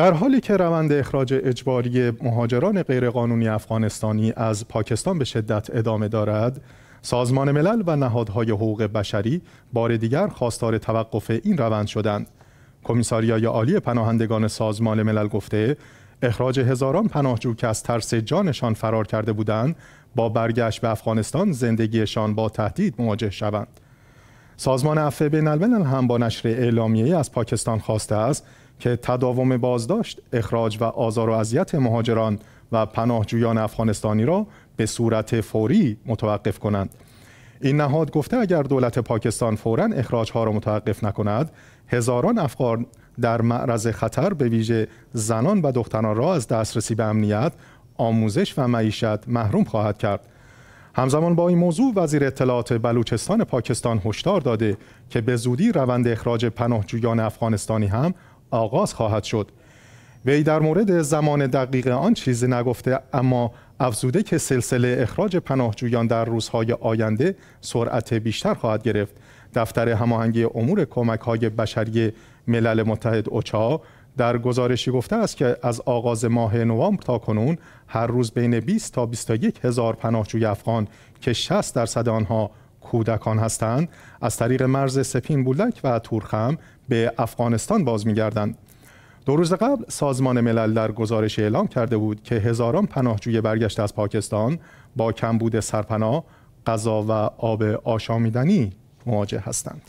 در حالی که روند اخراج اجباری مهاجران غیرقانونی افغانستانی از پاکستان به شدت ادامه دارد سازمان ملل و نهادهای حقوق بشری بار دیگر خواستار توقف این روند شدند. کمیساریای عالی پناهندگان سازمان ملل گفته اخراج هزاران پناهجو که از ترس جانشان فرار کرده بودند با برگشت به افغانستان زندگیشان با تهدید مواجه شوند. سازمان عفو بین هم با نشر اعلامیه از پاکستان خواسته است که تداوم بازداشت، اخراج و آزار و اذیت مهاجران و پناهجویان افغانستانی را به صورت فوری متوقف کنند. این نهاد گفته اگر دولت پاکستان فورا اخراج ها را متوقف نکند، هزاران افغان در معرض خطر به ویژه زنان و دختران را از دسترسی به امنیت، آموزش و معیشت محروم خواهد کرد. همزمان با این موضوع وزیر اطلاعات بلوچستان پاکستان هشدار داده که به زودی روند اخراج پناهجویان افغانستانی هم آغاز خواهد شد. وی در مورد زمان دقیق آن چیزی نگفته اما افزوده که سلسله اخراج پناهجویان در روزهای آینده سرعت بیشتر خواهد گرفت. دفتر هماهنگی امور کمک های بشری ملل متحد اوچا در گزارشی گفته است که از آغاز ماه نوامبر تا کنون هر روز بین 20 تا 21 هزار پناهجوی افغان که 60 درصد آنها کودکان هستند از طریق مرز سپین بولک و تورخم به افغانستان باز میگردند دو روز قبل سازمان ملل در گزارش اعلام کرده بود که هزاران پناهجوی برگشت از پاکستان با کمبود سرپناه، غذا و آب آشامیدنی مواجه هستند.